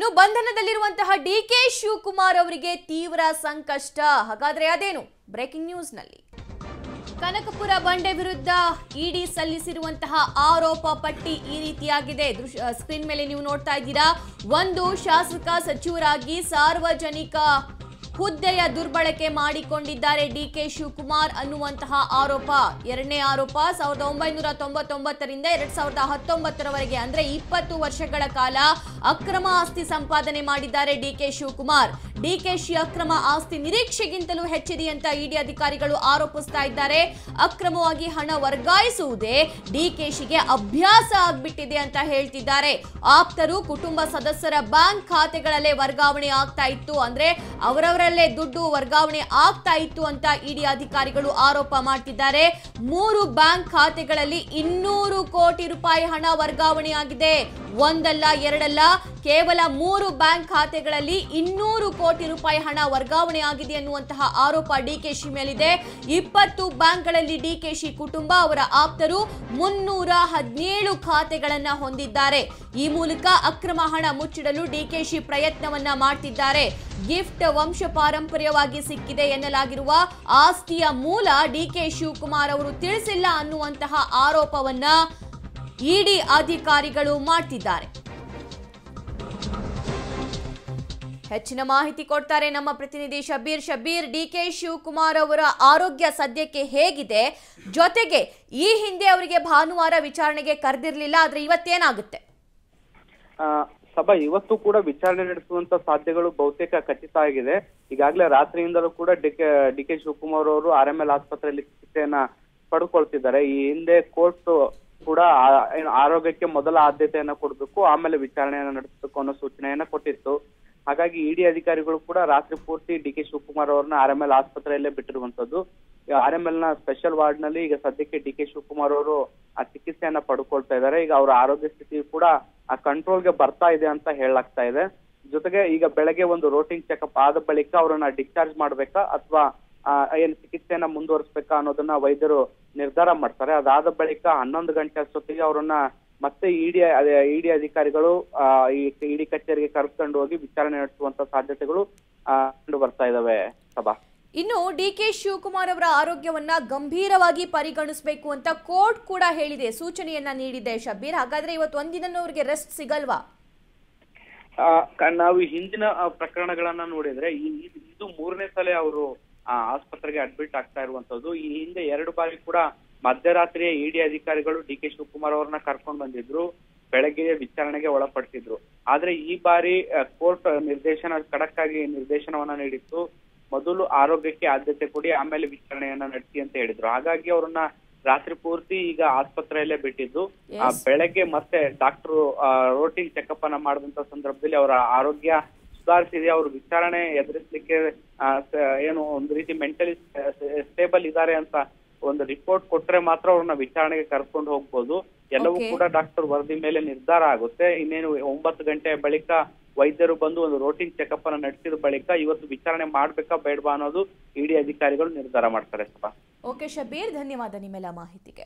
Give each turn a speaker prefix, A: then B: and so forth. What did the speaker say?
A: ಇನ್ನು ಬಂಧನದಲ್ಲಿರುವಂತಹ D K Shivakumar ಅವರಿಗೆ ತೀವ್ರ ಸಂಕಷ್ಟ. ಹಾಗಾದ್ರೆ ಅದೇನು? ಬ್ರೇಕಿಂಗ್ ನ್ಯೂಸ್ನಲ್ಲಿ. ಕನಕಪುರ ಬಂಡೆ ವಿರುದ್ಧ ಇಡಿ ಸಲ್ಲಿಸಿರುವಂತಹ ಆರೋಪ ಪಟ್ಟಿ ಈ ರೀತಿಯಾಗಿದೆ. ಸ್ಕ್ರೀನ್ ಮೇಲೆ ನೀವು ನೋಡ್ತಾ ಇದ್ದೀರಾ. ಒಂದು ಶಾಸಕ ಸಚಿವರಾಗಿ ಸಾರ್ವಜನಿಕ ಹುದ್ದೆಯ ದುರ್ಬಳಕೆ ಮಾಡಿಕೊಂಡಿದ್ದಾರೆ ಡಿ ಕೆ ಶಿವಕುಮಾರ್ ಅನ್ನುವಂತಹ ಆರೋಪ. ಎರಡನೇ ಆರೋಪ, ಸಾವಿರದ ಒಂಬೈನೂರ ತೊಂಬತ್ತೊಂಬತ್ತರಿಂದ ಎರಡ್ ಸಾವಿರದ ಹತ್ತೊಂಬತ್ತರವರೆಗೆ, ಅಂದ್ರೆ ಇಪ್ಪತ್ತು ವರ್ಷಗಳ ಕಾಲ ಅಕ್ರಮ ಆಸ್ತಿ ಸಂಪಾದನೆ ಮಾಡಿದ್ದಾರೆ ಡಿ ಕೆ ಶಿವಕುಮಾರ್. ಡಿಕೆಶಿ ಅಕ್ರಮ ಆಸ್ತಿ ನಿರೀಕ್ಷೆಗಿಂತಲೂ ಹೆಚ್ಚಿದೆ ಅಂತ ಇಡಿ ಅಧಿಕಾರಿಗಳು ಆರೋಪಿಸ್ತಾ ಇದ್ದಾರೆ. ಅಕ್ರಮವಾಗಿ ಹಣ ವರ್ಗಾಯಿಸುವುದೇ ಡಿಕೆಶಿಗೆ ಅಭ್ಯಾಸ ಆಗ್ಬಿಟ್ಟಿದೆ ಅಂತ ಹೇಳ್ತಿದ್ದಾರೆ. ಆಪ್ತರು ಕುಟುಂಬ ಸದಸ್ಯರ ಬ್ಯಾಂಕ್ ಖಾತೆಗಳಲ್ಲೇ ವರ್ಗಾವಣೆ ಆಗ್ತಾ ಇತ್ತು ಅಂದ್ರೆ ಅವರವರಲ್ಲೇ ದುಡ್ಡು ವರ್ಗಾವಣೆ ಆಗ್ತಾ ಇತ್ತು ಅಂತ ಇಡಿ ಅಧಿಕಾರಿಗಳು ಆರೋಪ ಮಾಡ್ತಿದ್ದಾರೆ. ಮೂರು ಬ್ಯಾಂಕ್ ಖಾತೆಗಳಲ್ಲಿ ಇನ್ನೂರು ಕೋಟಿ ರೂಪಾಯಿ ಹಣ ವರ್ಗಾವಣೆ ಆಗಿದೆ. ಒಂದಲ್ಲ, ಎರಡಲ್ಲ, ಕೇವಲ ಮೂರು ಬ್ಯಾಂಕ್ ಖಾತೆಗಳಲ್ಲಿ ಇನ್ನೂರು ಕೋಟಿ ರೂಪಾಯಿ ಹಣ ವರ್ಗಾವಣೆ ಆಗಿದೆ ಎನ್ನುವಂತಹ ಆರೋಪ ಡಿಕೆಶಿ ಮೇಲಿದೆ. ಇಪ್ಪತ್ತು ಬ್ಯಾಂಕ್ಗಳಲ್ಲಿ ಡಿಕೆಶಿ ಕುಟುಂಬ ಅವರ ಆಪ್ತರು ಮುನ್ನೂರ ಹದಿನೇಳು ಖಾತೆಗಳನ್ನ ಹೊಂದಿದ್ದಾರೆ. ಈ ಮೂಲಕ ಅಕ್ರಮ ಹಣ ಮುಚ್ಚಿಡಲು ಡಿಕೆಶಿ ಪ್ರಯತ್ನವನ್ನ ಮಾಡ್ತಿದ್ದಾರೆ. ಗಿಫ್ಟ್ ವಂಶ ಪಾರಂಪರ್ಯವಾಗಿ ಸಿಕ್ಕಿದೆ ಎನ್ನಲಾಗಿರುವ ಆಸ್ತಿಯ ಮೂಲ ಡಿಕೆ ಶಿವಕುಮಾರ್ ಅವರು ತಿಳಿಸಿಲ್ಲ ಅನ್ನುವಂತಹ ಆರೋಪವನ್ನ ಇಡಿ ಅಧಿಕಾರಿಗಳು ಮಾಡ್ತಿದ್ದಾರೆ. ಹೆಚ್ಚಿನ ಮಾಹಿತಿ ಕೊಡ್ತಾರೆ ನಮ್ಮ ಪ್ರತಿನಿಧಿ ಶಬೀರ್ ಶಬೀರ್ ಡಿ ಕೆ ಶಿವಕುಮಾರ್ ಅವರ ಆರೋಗ್ಯ ಸದ್ಯಕ್ಕೆ ಹೇಗಿದೆ? ಜೊತೆಗೆ ಈ ಹಿಂದೆ ಅವರಿಗೆ ಭಾನುವಾರ ವಿಚಾರಣೆಗೆ ಕರೆದಿರ್ಲಿಲ್ಲ, ಆದ್ರೆ ಇವತ್ತೇನಾಗುತ್ತೆ?
B: ಸಭಾ, ಇವತ್ತು ಕೂಡ ವಿಚಾರಣೆ ನಡೆಸುವಂತ ಸಾಧ್ಯಗಳು ಬಹುತೇಕ ಖಚಿತ ಆಗಿದೆ. ಈಗಾಗಲೇ ರಾತ್ರಿಯಿಂದಲೂ ಕೂಡ ಡಿಕೆ ಡಿ ಕೆ ಶಿವಕುಮಾರ್ ಅವರು ಆರ್ ಎಂ ಎಲ್ ಆಸ್ಪತ್ರೆಯಲ್ಲಿ ಚಿಕಿತ್ಸೆಯನ್ನ ಪಡ್ಕೊಳ್ತಿದ್ದಾರೆ. ಈ ಹಿಂದೆ ಕೋರ್ಟ್ ಕೂಡ ಆರೋಗ್ಯಕ್ಕೆ ಮೊದಲ ಆದ್ಯತೆಯನ್ನ ಕೊಡಬೇಕು, ಆಮೇಲೆ ವಿಚಾರಣೆಯನ್ನ ನಡೆಸಬೇಕು ಅನ್ನೋ ಸೂಚನೆಯನ್ನ ಕೊಟ್ಟಿತ್ತು. ಹಾಗಾಗಿ ಇಡಿ ಅಧಿಕಾರಿಗಳು ಕೂಡ ರಾತ್ರಿ ಪೂರ್ತಿ ಡಿ ಕೆ ಶಿವಕುಮಾರ್ ಅವರನ್ನ ಆರ್ ಎಂ ಎಲ್ ಆಸ್ಪತ್ರೆಯಲ್ಲೇ ಬಿಟ್ಟಿರುವಂತದ್ದು ಆರ್ ಎಂ ಎಲ್ನ ಸ್ಪೆಷಲ್ ವಾರ್ಡ್ನಲ್ಲಿ ಈಗ ಸದ್ಯಕ್ಕೆ ಡಿ ಕೆ ಶಿವಕುಮಾರ್ ಅವರು ಆ ಚಿಕಿತ್ಸೆಯನ್ನ ಪಡ್ಕೊಳ್ತಾ ಇದ್ದಾರೆ. ಈಗ ಅವರ ಆರೋಗ್ಯ ಸ್ಥಿತಿ ಕೂಡ ಆ ಕಂಟ್ರೋಲ್ಗೆ ಬರ್ತಾ ಇದೆ ಅಂತ ಹೇಳಲಾಗ್ತಾ ಇದೆ. ಜೊತೆಗೆ ಈಗ ಬೆಳಗ್ಗೆ ಒಂದು ರೋಟಿಂಗ್ ಚೆಕಪ್ ಆದ ಬಳಿಕ ಅವರನ್ನ ಡಿಸ್ಚಾರ್ಜ್ ಮಾಡ್ಬೇಕಾ ಅಥವಾ ಏನ್ ಚಿಕಿತ್ಸೆಯನ್ನ ಮುಂದುವರಿಸಬೇಕಾ ಅನ್ನೋದನ್ನ ವೈದ್ಯರು ನಿರ್ಧಾರ ಮಾಡ್ತಾರೆ. ಅದಾದ ಬಳಿಕ ಹನ್ನೊಂದು ಗಂಟೆ ಅಷ್ಟೊತ್ತಿಗೆ ಅವರನ್ನ ಮತ್ತೆ ಇಡಿ ಇಡಿ ಅಧಿಕಾರಿಗಳು ಈ ಇಡಿ ಕಚೇರಿಗೆ ಕರ್ಕೊಂಡು ಹೋಗಿ ವಿಚಾರಣೆ ನಡೆಸುವಂತ ಸಾಧ್ಯತೆಗಳು ಕಂಡು ಬರ್ತಾ ಇದಾವೆ ಸಭಾ.
A: ಇನ್ನು ಡಿ ಕೆ ಶಿವಕುಮಾರ್ ಅವರ ಆರೋಗ್ಯವನ್ನ ಗಂಭೀರವಾಗಿ ಪರಿಗಣಿಸಬೇಕು ಅಂತ ಕೋರ್ಟ್ ಕೂಡ ಹೇಳಿದೆ. ಸೂಚನೆಯನ್ನ ನೀಡಿದೆ ಶಬೀರ್ ಹಾಗಾದ್ರೆ ಇವತ್ತು ಒಂದಿನ ಅವರಿಗೆ ರೆಸ್ಟ್ ಸಿಗಲ್ವಾ?
B: ಆ, ನಾವು ಹಿಂದಿನ ಆ, ಪ್ರಕರಣಗಳನ್ನ ನೋಡಿದ್ರೆ ಇದು ಮೂರನೇ ಸಲ ಅವರು ಆಸ್ಪತ್ರೆಗೆ ಅಡ್ಮಿಟ್ ಆಗ್ತಾ ಇರುವಂತದ್ದು ಈ ಹಿಂದೆ ಎರಡು ಬಾರಿ ಕೂಡ ಮಧ್ಯರಾತ್ರಿಯ ಇಡಿ ಅಧಿಕಾರಿಗಳು ಡಿ ಕೆ ಶಿವಕುಮಾರ್ ಅವರನ್ನ ಕರ್ಕೊಂಡು ಬಂದಿದ್ರು. ಬೆಳಗ್ಗೆ ವಿಚಾರಣೆಗೆ ಒಳಪಡಿಸಿದ್ರು ಆದ್ರೆ ಈ ಬಾರಿ ಕೋರ್ಟ್ ನಿರ್ದೇಶನ ಖಡಕ್ ಆಗಿ ನಿರ್ದೇಶನವನ್ನ ನೀಡಿತ್ತು. ಮೊದಲು ಆರೋಗ್ಯಕ್ಕೆ ಆದ್ಯತೆ ಕೊಡಿ ಆಮೇಲೆ ವಿಚಾರಣೆಯನ್ನ ನಡೆಸಿ ಅಂತ ಹೇಳಿದ್ರು. ಹಾಗಾಗಿ ಅವರನ್ನ ರಾತ್ರಿ ಪೂರ್ತಿ ಈಗ ಆಸ್ಪತ್ರೆಯಲ್ಲೇ ಬಿಟ್ಟಿದ್ದು. ಬೆಳಗ್ಗೆ ಮತ್ತೆ ಡಾಕ್ಟರ್ ರೋಟೀನ್ ಚೆಕಪ್ ಅನ್ನ ಮಾಡಿದಂತ ಸಂದರ್ಭದಲ್ಲಿ ಅವರ ಆರೋಗ್ಯ ಸುಧಾರಿಸಿದೆ ಅವರು ವಿಚಾರಣೆ ಎದುರಿಸಲಿಕ್ಕೆ ಏನು ಒಂದು ರೀತಿ ಮೆಂಟಲಿ ಸ್ಟೇಬಲ್ ಇದ್ದಾರೆ ಅಂತ ಒಂದು ರಿಪೋರ್ಟ್ ಕೊಟ್ರೆ ಮಾತ್ರ ಅವ್ರನ್ನ ವಿಚಾರಣೆಗೆ ಕರ್ಕೊಂಡು ಹೋಗ್ಬೋದು. ಎಲ್ಲವೂ ಕೂಡ ಡಾಕ್ಟರ್ ವರದಿ ಮೇಲೆ ನಿರ್ಧಾರ ಆಗುತ್ತೆ. ಇನ್ನೇನು ಒಂಬತ್ತು ಗಂಟೆ ಬಳಿಕ ವೈದ್ಯರು ಬಂದು ಒಂದು ರೋಟೀನ್ ಚೆಕಪ್ ಅನ್ನ ನಡೆಸಿದ ಬಳಿಕ ಇವತ್ತು ವಿಚಾರಣೆ ಮಾಡ್ಬೇಕಾ ಬೇಡವಾ ಅನ್ನೋದು ಇಡಿ ಅಧಿಕಾರಿಗಳು ನಿರ್ಧಾರ ಮಾಡ್ತಾರೆ
A: ಓಕೆ ಶಬೀರ್ ಧನ್ಯವಾದ ನಿಮ್ಮೆಲ್ಲ ಮಾಹಿತಿಗೆ.